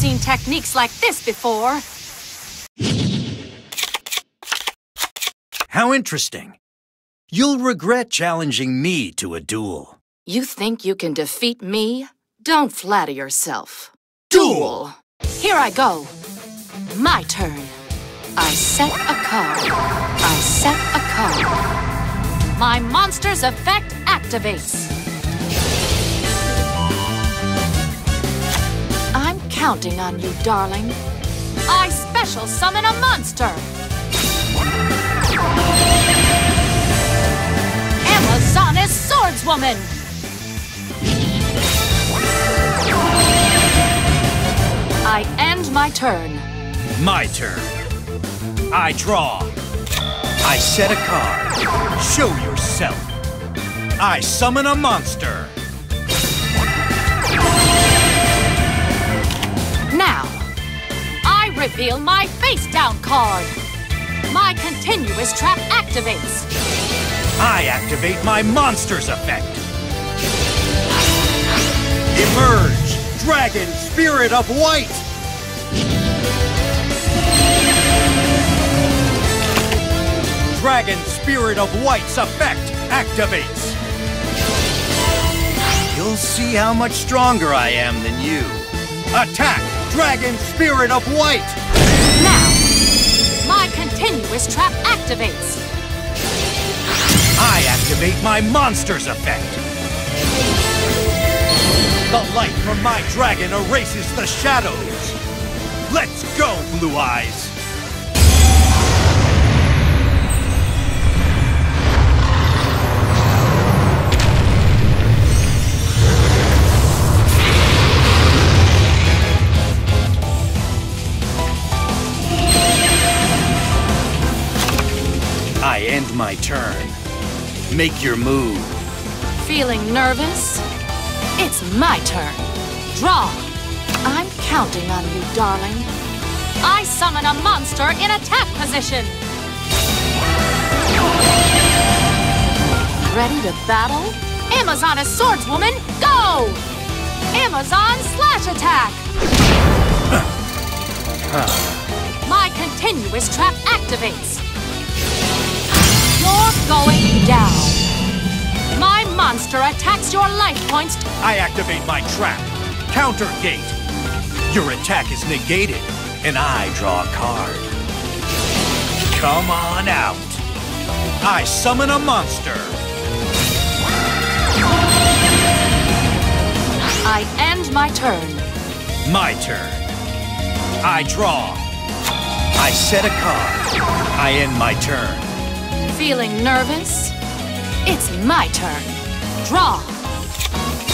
techniques like this before. How interesting. You'll regret challenging me to a duel. You think you can defeat me? Don't flatter yourself. Duel! Here I go. My turn. I set a card. I set a card. My monster's effect activates. Counting on you, darling. I special summon a monster. Amazoness Swordswoman! I end my turn. My turn. I draw. I set a card. Show yourself. I summon a monster. Reveal my face down card. My continuous trap activates. I activate my monster's effect. Emerge, Dragon Spirit of White! Dragon Spirit of White's effect activates. You'll see how much stronger I am than you. Attack, Dragon Spirit of White! Now, my continuous trap activates. I activate my monster's effect. The light from my dragon erases the shadows. Let's go, Blue Eyes! Turn. Make your move. Feeling nervous? It's my turn. Draw. I'm counting on you, darling. I summon a monster in attack position. Ready to battle? Amazon Amazoness Swordswoman, go! Amazon Slash Attack! My continuous trap activates. Monster attacks your life points. I activate my trap. Counter gate. Your attack is negated, and I draw a card. Come on out. I summon a monster. I end my turn. My turn. I draw. I set a card. I end my turn. Feeling nervous? It's my turn. Draw.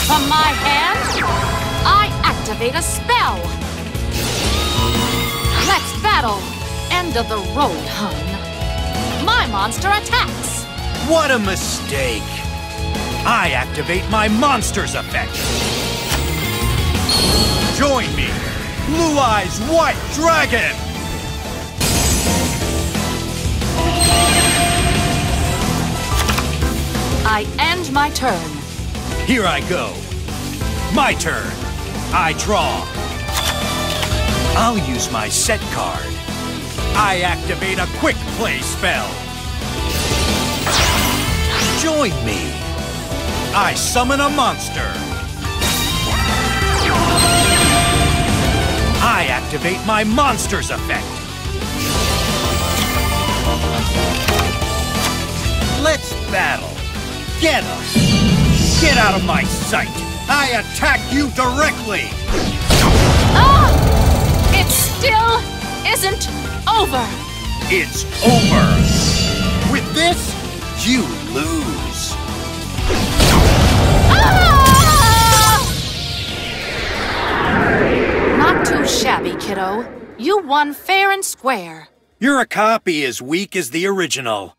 From my hand, I activate a spell. Let's battle. End of the road, hun. My monster attacks. What a mistake! I activate my monster's effect. Join me, Blue Eyes White Dragon! My turn. Here I go. My turn. I draw. I'll use my set card. I activate a quick play spell. Join me. I summon a monster. I activate my monster's effect. Let's battle. Get him! Get out of my sight! I attack you directly! Ah! It still isn't over. It's over! With this, you lose! Ah! Not too shabby, kiddo. You won fair and square. You're a copy as weak as the original.